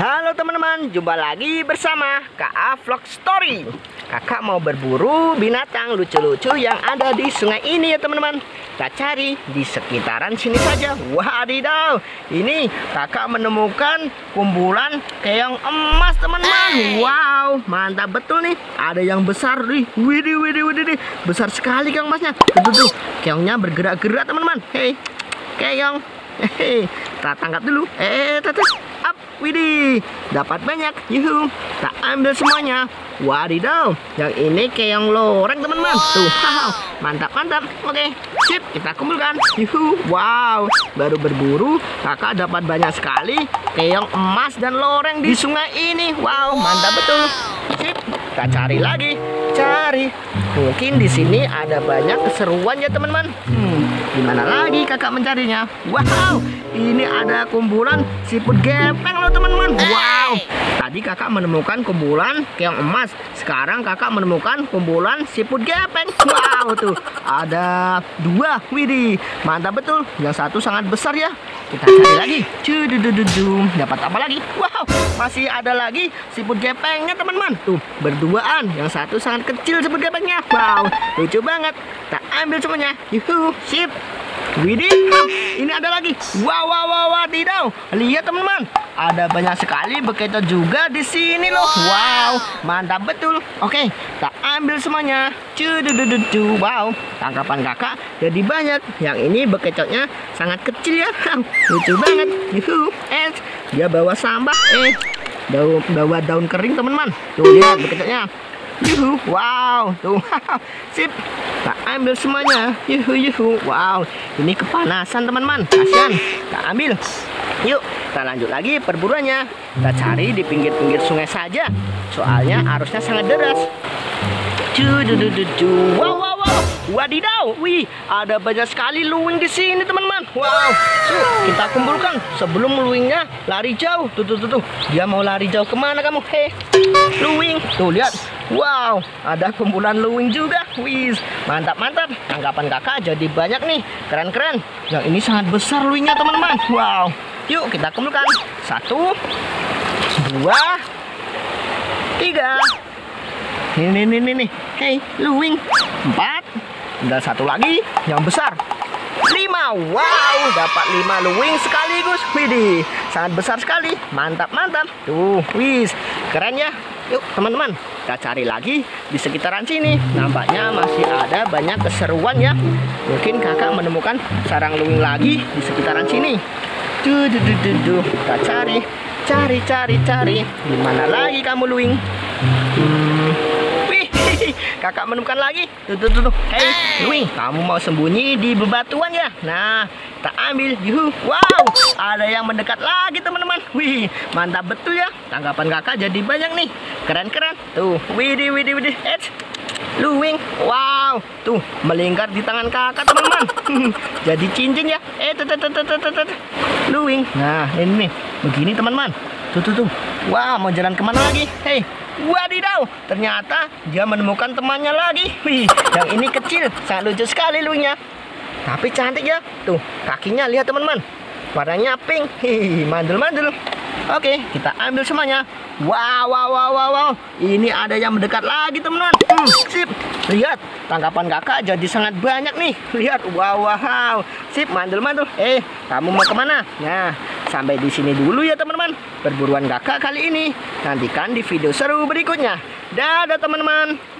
Halo teman-teman, jumpa lagi bersama KA Vlog Story. Kakak mau berburu binatang lucu-lucu yang ada di sungai ini ya teman-teman. Kita cari di sekitaran sini saja. Wadidaw, ini kakak menemukan kumpulan keong emas teman-teman. Wow, mantap betul nih. Ada yang besar nih, widih widih widih Besar sekali keong emasnya. Tuh tuh, tuh. keongnya bergerak-gerak teman-teman. Hei, keong. Hehe, kita tangkap dulu. Eh, tata, up, widih, dapat banyak. Yuhu, tak ambil semuanya. Wadidaw, yang ini keong loreng teman-teman. Tuh, haha, mantap mantap. Oke, sip, kita kumpulkan. Yuhu, wow, baru berburu, kakak dapat banyak sekali keong emas dan loreng di sungai ini. Wow, mantap betul. Sip, kita cari lagi, cari. Mungkin di sini ada banyak keseruan ya teman-teman. Hmm, gimana lagi kakak mencarinya? Wow, ini ada kumpulan siput gepeng loh teman-teman. Wow, tadi kakak menemukan kumpulan keong emas. Sekarang kakak menemukan kumpulan siput gepeng. Wow tuh, ada dua. Widih, mantap betul. Yang satu sangat besar ya. Kita cari lagi. Cududududu. Dapat apa lagi? Wow, masih ada lagi siput gepengnya teman-teman. Tuh, berduaan. Yang satu sangat kecil siput gepengnya. Wow, lucu banget. Kita ambil semuanya. Yuhu, sip. Widih, ini ada lagi. Wow, wow, wow, wow, tidak. Lihat teman-teman, ada banyak sekali begitu juga di sini loh. Wow, mantap betul. Oke, kita ambil semuanya. Cududududu. Wow, tangkapan kakak jadi banyak. Yang ini bekecotnya sangat kecil ya. Lucu banget. Yuhu, eh, dia bawa sampah. Eh, daun, bawa daun kering teman-teman. Tuh lihat bekecotnya. Yuhu, wow, tuh, sip. Kita ambil semuanya. Yuhu, yuhu, wow. Ini kepanasan teman-teman. Kasihan. Kita ambil. Yuk, kita lanjut lagi perburuannya. Kita cari di pinggir-pinggir sungai saja. Soalnya arusnya sangat deras. Wow, wow, wow. Wadidaw. Wih, ada banyak sekali luwing di sini, teman-teman. Wow. So, kita kumpulkan sebelum luwingnya lari jauh. Tuh, tuh, tuh, tuh. Dia mau lari jauh ke mana kamu? Hei, luwing. Tuh, lihat. Wow, ada kumpulan luwing juga. Wih, mantap, mantap. Tanggapan kakak jadi banyak nih. Keren-keren. Yang ini sangat besar luwingnya, teman-teman. Wow. Yuk, kita kumpulkan. Satu, dua, tiga. Ini, ini, ini, nih. Hei, luwing. Empat. Dan satu lagi yang besar. Lima. Wow, dapat lima luwing sekaligus. Widih, sangat besar sekali. Mantap, mantap. Tuh, wis. Keren ya. Yuk, teman-teman. Kita cari lagi di sekitaran sini. Nampaknya masih ada banyak keseruan ya. Mungkin kakak menemukan sarang luwing lagi di sekitaran sini. Duh, duh, duh, duh, duh. Kita cari. Cari, cari, cari. Di mana lagi kamu luwing? Hmm. Wih, kakak menemukan lagi. Tuh, tuh, tuh, tuh. Hei, Luwing, kamu mau sembunyi di bebatuan ya? Nah, kita ambil. Yuhu. Wow, ada yang mendekat lagi teman-teman. Wih, mantap betul ya. Tanggapan kakak jadi banyak nih. Keren-keren. Tuh, widih, widih, widih. Eits. Luwing, wow, tuh melingkar di tangan kakak teman-teman. Jadi cincin ya. Eh, tuh, tuh, tuh, tuh, tuh. Luwing. Nah, ini nih, begini teman-teman. Tuh, tuh, tuh. Wah, mau jalan ke mana lagi? Hei, wadidaw. Ternyata dia menemukan temannya lagi. Wih, yang ini kecil, sangat lucu sekali luwingnya. Tapi cantik ya. Tuh, kakinya lihat teman-teman. Warnanya pink. Hihi, mandul-mandul. Oke, kita ambil semuanya. Wow, wow, wow, wow, wow. Ini ada yang mendekat lagi, teman-teman. Hmm, sip. Lihat, tangkapan kakak jadi sangat banyak nih. Lihat, wow, wow. Sip, mandul-mandul. Eh, kamu mau ke mana? Nah, sampai di sini dulu ya, teman-teman. Perburuan kakak kali ini. Nantikan di video seru berikutnya. Dadah, teman-teman.